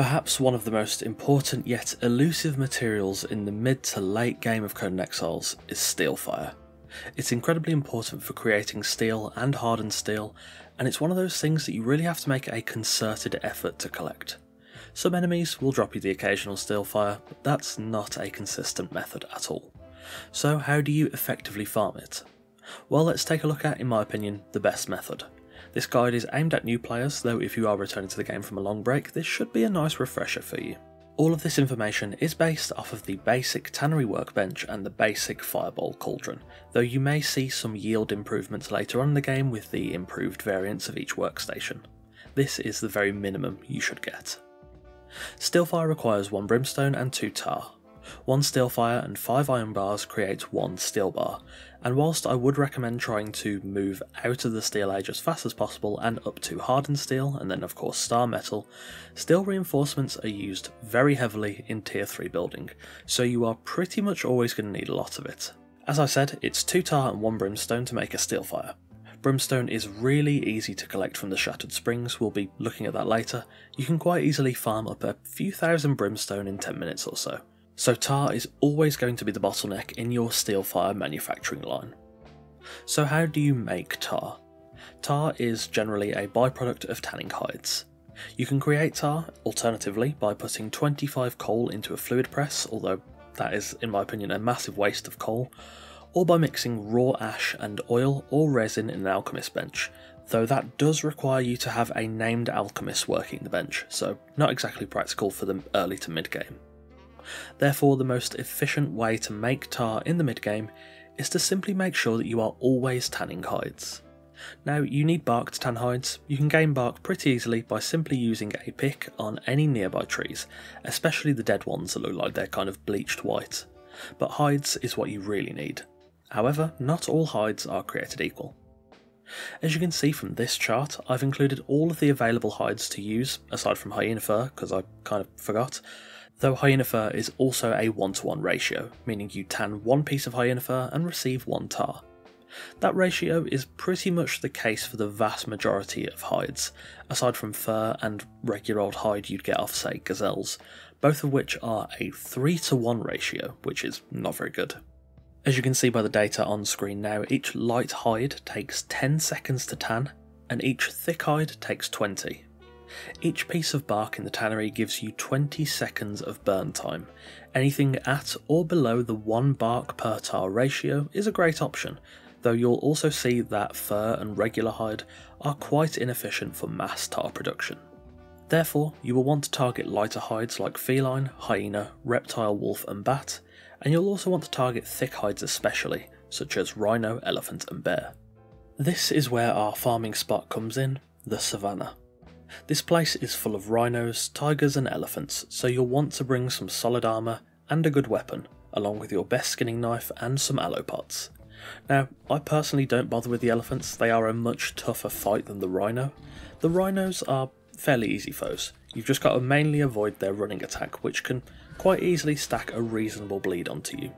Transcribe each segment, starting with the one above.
Perhaps one of the most important yet elusive materials in the mid to late game of Conan Exiles is Steelfire. It's incredibly important for creating steel and hardened steel, and it's one of those things that you really have to make a concerted effort to collect. Some enemies will drop you the occasional Steelfire, but that's not a consistent method at all. So how do you effectively farm it? Well, let's take a look at, in my opinion, the best method. This guide is aimed at new players, though if you are returning to the game from a long break, this should be a nice refresher for you. All of this information is based off of the basic tannery workbench and the basic firebowl cauldron, though you may see some yield improvements later on in the game with the improved variants of each workstation. This is the very minimum you should get. Steelfire requires one brimstone and two tar, one steel fire and 5 iron bars create one steel bar, and whilst I would recommend trying to move out of the steel age as fast as possible and up to hardened steel and then of course star metal, steel reinforcements are used very heavily in tier 3 building, so you are pretty much always going to need a lot of it. As I said, it's 2 tar and 1 brimstone to make a steel fire. Brimstone is really easy to collect from the Shattered Springs, we'll be looking at that later. You can quite easily farm up a few thousand brimstone in 10 minutes or so so tar is always going to be the bottleneck in your steel fire manufacturing line. So how do you make tar? Tar is generally a byproduct of tanning hides. You can create tar, alternatively, by putting 25 coal into a fluid press, although that is, in my opinion, a massive waste of coal, or by mixing raw ash and oil or resin in an alchemist bench, though that does require you to have a named alchemist working the bench, so not exactly practical for the early to mid game. Therefore, the most efficient way to make tar in the mid game is to simply make sure that you are always tanning hides. Now, you need bark to tan hides. You can gain bark pretty easily by simply using a pick on any nearby trees, especially the dead ones that look like they're kind of bleached white. But hides is what you really need. However, not all hides are created equal. As you can see from this chart, I've included all of the available hides to use, aside from hyena fur, because I kind of forgot, though hyena fur is also a 1 to 1 ratio, meaning you tan one piece of hyena fur and receive one tar. That ratio is pretty much the case for the vast majority of hides, aside from fur and regular old hide you'd get off, say, gazelles, both of which are a 3 to 1 ratio, which is not very good. As you can see by the data on screen now, each light hide takes 10 seconds to tan, and each thick hide takes 20, each piece of bark in the tannery gives you 20 seconds of burn time. Anything at or below the 1 bark per tar ratio is a great option, though you'll also see that fur and regular hide are quite inefficient for mass tar production. Therefore, you will want to target lighter hides like feline, hyena, reptile, wolf and bat, and you'll also want to target thick hides especially, such as rhino, elephant and bear. This is where our farming spot comes in, the savannah. This place is full of rhinos, tigers and elephants, so you'll want to bring some solid armour and a good weapon, along with your best skinning knife and some aloe pots. Now, I personally don't bother with the elephants, they are a much tougher fight than the rhino. The rhinos are fairly easy foes, you've just got to mainly avoid their running attack, which can quite easily stack a reasonable bleed onto you.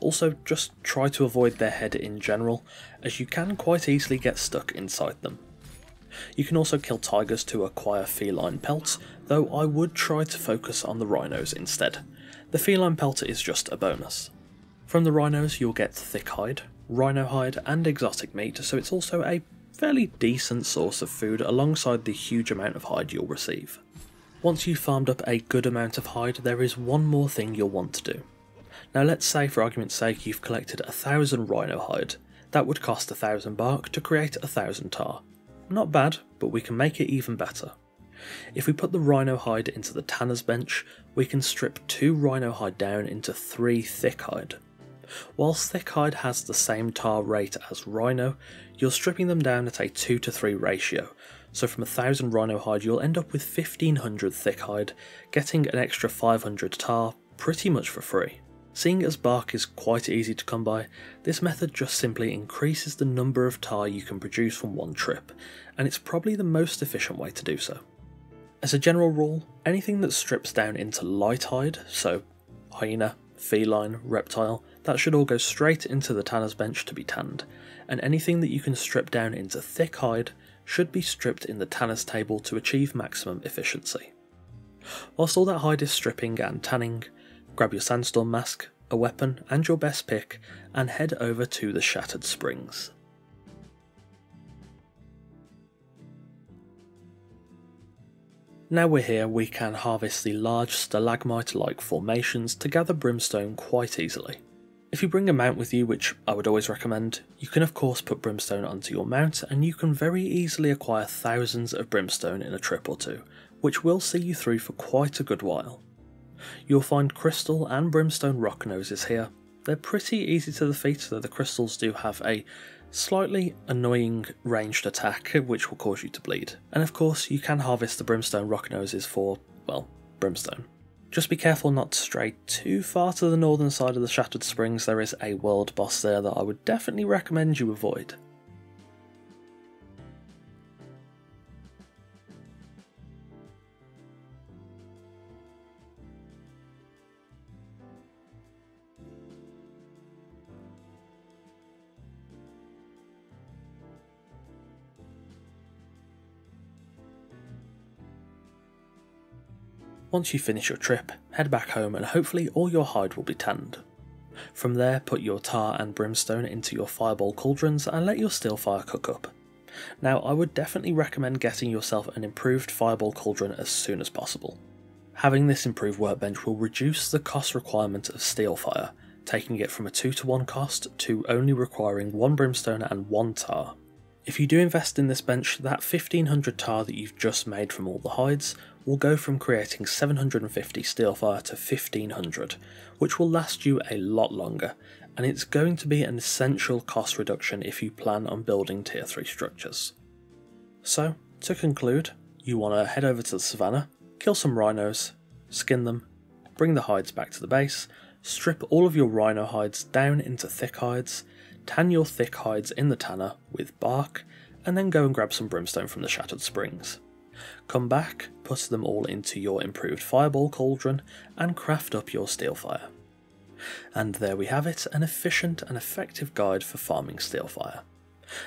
Also, just try to avoid their head in general, as you can quite easily get stuck inside them. You can also kill tigers to acquire feline pelts, though I would try to focus on the rhinos instead. The feline pelt is just a bonus. From the rhinos you'll get thick hide, rhino hide and exotic meat, so it's also a fairly decent source of food alongside the huge amount of hide you'll receive. Once you've farmed up a good amount of hide, there is one more thing you'll want to do. Now let's say for argument's sake you've collected a thousand rhino hide, that would cost a thousand bark to create a thousand tar, not bad, but we can make it even better. If we put the rhino hide into the tanner's bench, we can strip two rhino hide down into three thick hide. Whilst thick hide has the same tar rate as rhino, you're stripping them down at a 2 to 3 ratio, so from 1000 rhino hide you'll end up with 1500 thick hide, getting an extra 500 tar pretty much for free. Seeing as bark is quite easy to come by, this method just simply increases the number of tar you can produce from one trip, and it's probably the most efficient way to do so. As a general rule, anything that strips down into light hide, so hyena, feline, reptile, that should all go straight into the tanner's bench to be tanned, and anything that you can strip down into thick hide should be stripped in the tanner's table to achieve maximum efficiency. Whilst all that hide is stripping and tanning, grab your sandstorm mask, a weapon, and your best pick, and head over to the Shattered Springs. Now we're here, we can harvest the large stalagmite-like formations to gather brimstone quite easily. If you bring a mount with you, which I would always recommend, you can of course put brimstone onto your mount and you can very easily acquire thousands of brimstone in a trip or two, which will see you through for quite a good while. You'll find crystal and brimstone rock noses here. They're pretty easy to defeat, though the crystals do have a slightly annoying ranged attack which will cause you to bleed. And of course, you can harvest the brimstone rock noses for, well, brimstone. Just be careful not to stray too far to the northern side of the Shattered Springs, there is a world boss there that I would definitely recommend you avoid. Once you finish your trip, head back home and hopefully all your hide will be tanned. From there, put your tar and brimstone into your firebowl cauldrons and let your steel fire cook up. Now, I would definitely recommend getting yourself an improved firebowl cauldron as soon as possible. Having this improved workbench will reduce the cost requirement of steel fire, taking it from a 2 to 1 cost to only requiring 1 brimstone and 1 tar. If you do invest in this bench, that 1500 tar that you've just made from all the hides will go from creating 750 steel fire to 1500, which will last you a lot longer, and it's going to be an essential cost reduction if you plan on building tier 3 structures. So, to conclude, you want to head over to the savannah, kill some rhinos, skin them, bring the hides back to the base, strip all of your rhino hides down into thick hides, tan your thick hides in the tanner with bark, and then go and grab some brimstone from the Shattered Springs. Come back, put them all into your improved firebowl cauldron, and craft up your steel fire. And there we have it, an efficient and effective guide for farming steel fire.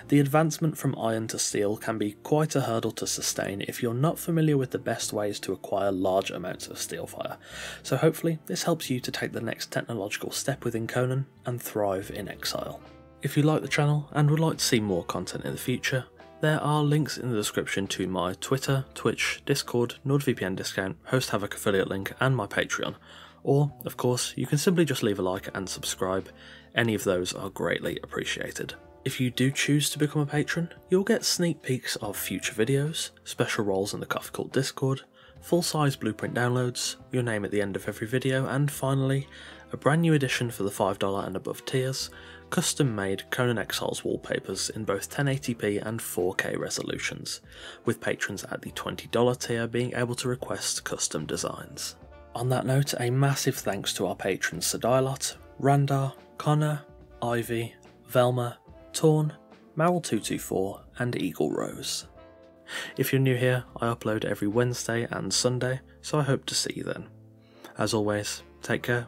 The advancement from iron to steel can be quite a hurdle to sustain if you're not familiar with the best ways to acquire large amounts of steel fire, so hopefully this helps you to take the next technological step within Conan and thrive in exile. If you like the channel and would like to see more content in the future, there are links in the description to my Twitter, Twitch, Discord, NordVPN discount, Host Havoc affiliate link, and my Patreon. Or, of course, you can simply just leave a like and subscribe. Any of those are greatly appreciated. If you do choose to become a patron, you'll get sneak peeks of future videos, special roles in the Coffee Cult Discord, full-size blueprint downloads, your name at the end of every video, and finally, a brand new edition for the $5 and above tiers, custom made Conan Exiles wallpapers in both 1080p and 4K resolutions, with patrons at the $20 tier being able to request custom designs. On that note, a massive thanks to our patrons Sedilot, Randar, Connor, Ivy, Velma, Torn, Maril224, and Eagle Rose. If you're new here, I upload every Wednesday and Sunday, so I hope to see you then. As always, take care,